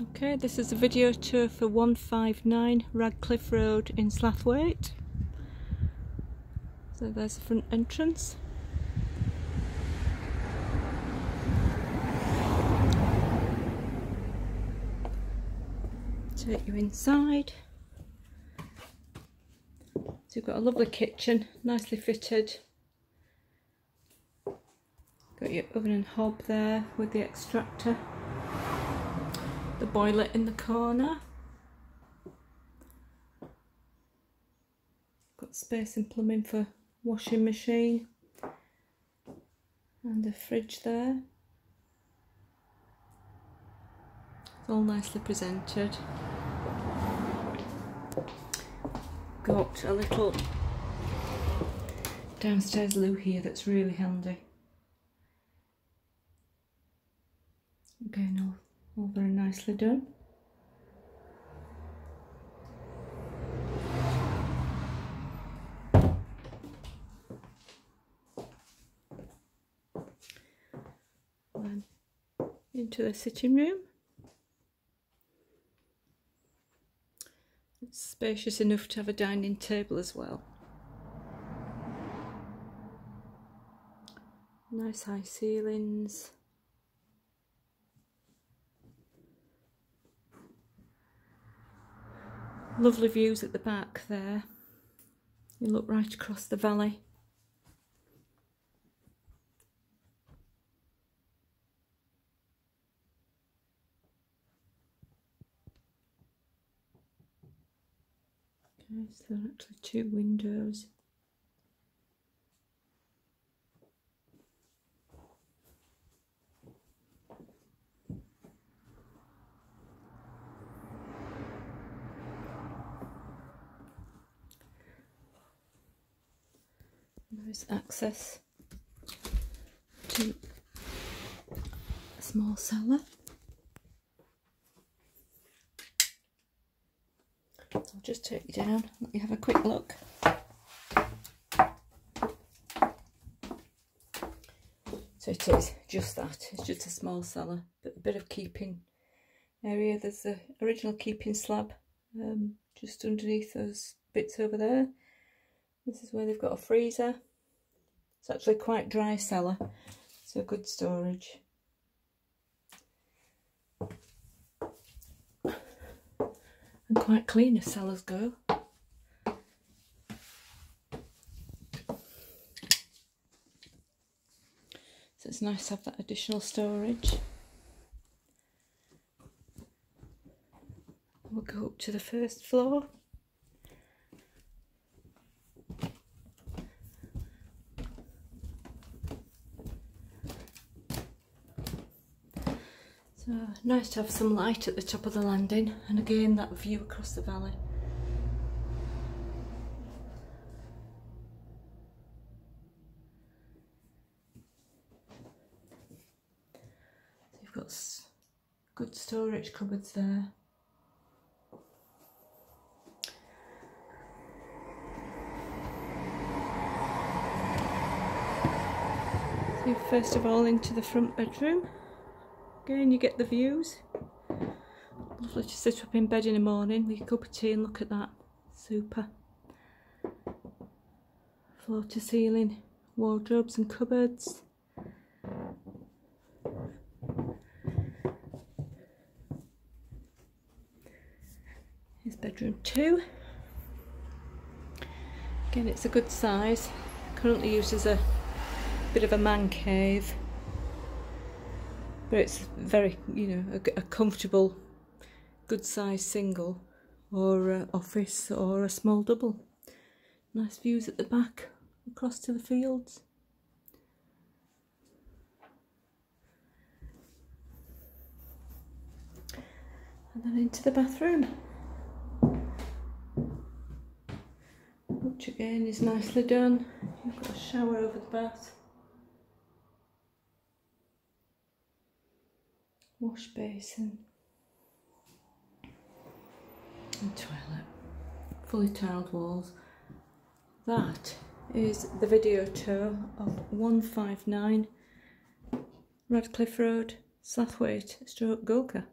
Okay, this is a video tour for 159 Radcliffe Road in Slaithwaite. So there's the front entrance. Take you inside. So you've got a lovely kitchen, nicely fitted. Got your oven and hob there with the extractor the boiler in the corner. Got space and plumbing for washing machine and a fridge there. It's all nicely presented. Got a little downstairs loo here that's really handy. Again, all all very nicely done. Then into the sitting room. It's spacious enough to have a dining table as well. Nice high ceilings. Lovely views at the back there. You look right across the valley. Okay, so there are actually two windows. Access to a small cellar. I'll just take you down, let you have a quick look. So it is just that, it's just a small cellar, but a bit of keeping area. There's the original keeping slab um, just underneath those bits over there. This is where they've got a freezer. It's actually quite dry cellar, so good storage. And quite clean as cellars go. So it's nice to have that additional storage. We'll go up to the first floor. So nice to have some light at the top of the landing and again that view across the valley. So you've got good storage cupboards there. So first of all into the front bedroom. Again, you get the views. Lovely to sit up in bed in the morning with a cup of tea and look at that. Super. Floor to ceiling wardrobes and cupboards. Here's bedroom two. Again, it's a good size. Currently used as a bit of a man cave but it's very you know a, a comfortable good size single or uh, office or a small double. Nice views at the back across to the fields. And then into the bathroom. Which again is nicely done. You've got a shower over the bath wash basin and toilet. Fully tiled walls. That is the video tour of 159 Radcliffe Road Slaithwaite stroke Golcar